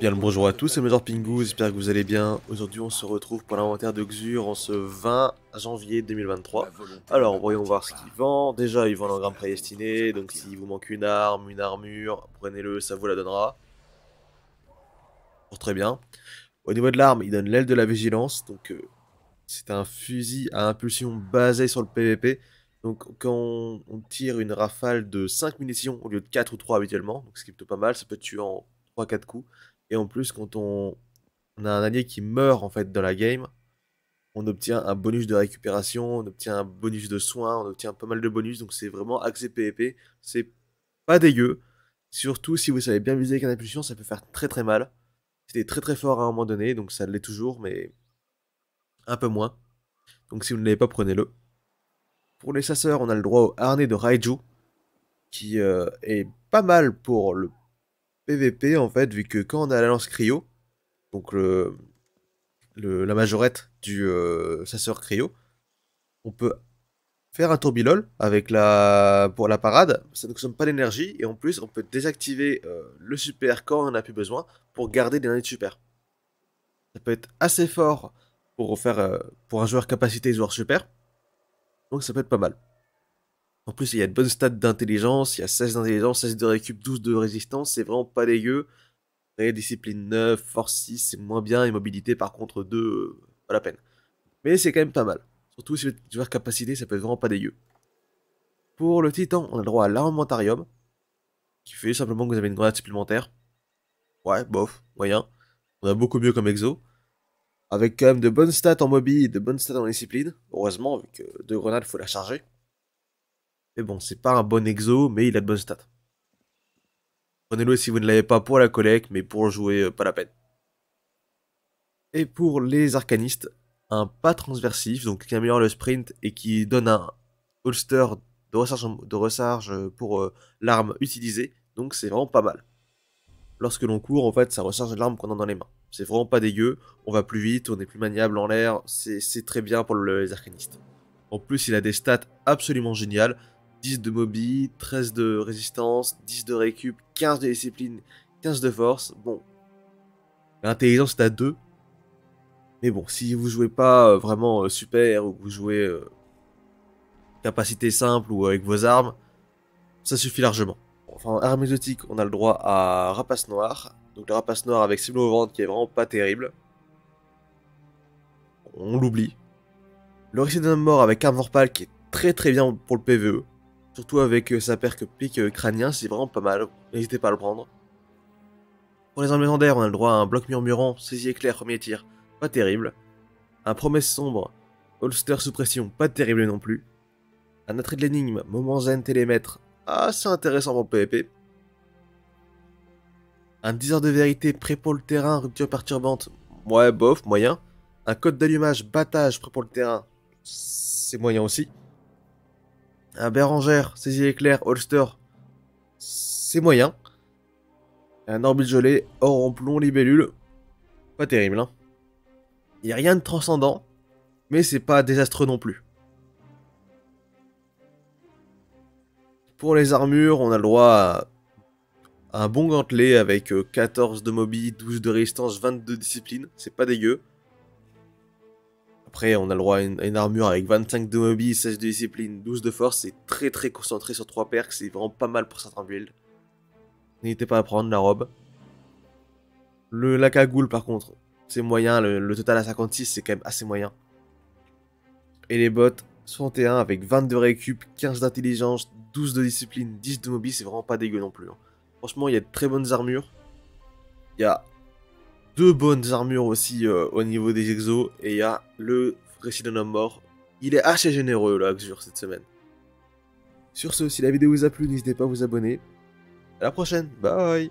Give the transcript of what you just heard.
Bien le bonjour à tous, c'est Major Pingu, j'espère que vous allez bien. Aujourd'hui on se retrouve pour l'inventaire de Xur en ce 20 janvier 2023. Alors voyons voir ce qu'ils vendent. Déjà ils vendent un gramme prédestiné, donc s'il vous manque une arme, une armure, prenez-le, ça vous la donnera. très bien. Au niveau de l'arme, il donne l'aile de la vigilance, donc euh, c'est un fusil à impulsion basé sur le PVP. Donc quand on, tire une rafale de 5 munitions au lieu de 4 ou 3 habituellement, donc ce qui est plutôt pas mal, ça peut tuer en 3-4 coups. Et en plus, quand on, a un allié qui meurt en fait dans la game, on obtient un bonus de récupération, on obtient un bonus de soins, on obtient pas mal de bonus, donc c'est vraiment accès PvP. C'est pas dégueu. Surtout si vous savez bien viser avec un impulsion, ça peut faire très très mal. C'était très très fort à un moment donné, donc ça l'est toujours, mais un peu moins. Donc si vous ne l'avez pas, prenez-le. Pour les chasseurs, on a le droit au harnais de Raiju, qui euh, est pas mal pour le PVP en fait, vu que quand on a la lance cryo, donc le, la majorette du euh, chasseur cryo, on peut faire un tourbillol avec la pour la parade, ça ne consomme pas d'énergie et en plus on peut désactiver euh, le super quand on en a plus besoin pour garder des de super. Ça peut être assez fort pour faire euh, pour un joueur capacité joueur super. Donc ça peut être pas mal. En plus, il y a de bonnes stats d'intelligence, il y a 16 d'intelligence, 16 de récup, 12 de résistance, c'est vraiment pas dégueu. Après, discipline 9, force 6, c'est moins bien, et mobilité par contre 2, euh, pas la peine. Mais c'est quand même pas mal. Surtout si vous êtes joueur capacité, ça peut être vraiment pas dégueu. Pour le titan, on a le droit à l'armamentarium, qui fait simplement que vous avez une grenade supplémentaire. Ouais, bof, moyen. On a beaucoup mieux comme exo. Avec quand même de bonnes stats en mobi et de bonnes stats en discipline. Heureusement, que deux grenades, faut la charger. Mais bon, c'est pas un bon exo, mais il a de bonnes stats. Prenez-le si vous ne l'avez pas pour la collecte, mais pour jouer, euh, pas la peine. Et pour les arcanistes, un pas transversif, donc qui améliore le sprint et qui donne un holster de recharge, recharge pour euh, l'arme utilisée, donc c'est vraiment pas mal. Lorsque l'on court, en fait, ça recharge l'arme qu'on a dans les mains. C'est vraiment pas dégueu, on va plus vite, on est plus maniable en l'air, c'est très bien pour les arcanistes. En plus, il a des stats absolument géniales, 10 de mobi, 13 de résistance, 10 de récup, 15 de discipline, 15 de force. Bon. L'intelligence est à 2. Mais bon, si vous jouez pas euh, vraiment euh, super ou que vous jouez euh, capacité simple ou avec vos armes, ça suffit largement. Enfin, arme exotique, on a le droit à rapace noir. Donc le rapace noir avec cible au ventre qui est vraiment pas terrible. On l'oublie. Le récit d'un mort avec arme vorpal qui est très très bien pour le PVE. Surtout avec euh, sa perque pique euh, crânien, c'est vraiment pas mal. N'hésitez pas à le prendre. Pour les armes légendaires, on a le droit à un bloc murmurant, saisie éclair, premier tir, pas terrible. Un promesse sombre, holster sous pression, pas terrible non plus. Un attrait de l'énigme, moment zen télémètre, assez intéressant pour le PvP. Un 10 heures de vérité, prêt terrain, rupture perturbante, ouais bof, moyen. Un code d'allumage, battage, prêt pour le terrain, c'est moyen aussi. Un Bérangère, saisie éclair, holster, c'est moyen. Un orbite gelé, or en plomb, libellule, pas terrible. Hein. Il n'y a rien de transcendant, mais c'est pas désastreux non plus. Pour les armures, on a le droit à un bon gantelet avec 14 euh, de mobi, 12 de résistance, 22 de discipline, c'est pas dégueu. Après, on a le droit à une, armure avec 25 de mobi, 16 de discipline, 12 de force. C'est très très concentré sur 3 perks. C'est vraiment pas mal pour certains builds. N'hésitez pas à prendre la robe. Le, la cagoule, par contre, c'est moyen. Le, total à 56, c'est quand même assez moyen. Et les bottes, 61 avec 22 récup, 15 d'intelligence, 12 de discipline, 10 de mobi. C'est vraiment pas dégueu non plus. Hein. Franchement, il y a de très bonnes armures. Il y a deux bonnes armures aussi euh, au niveau des exos. Et il y a le récit homme mort. Il est assez généreux là, Xur, cette semaine. Sur ce, si la vidéo vous a plu, n'hésitez pas à vous abonner. À la prochaine, bye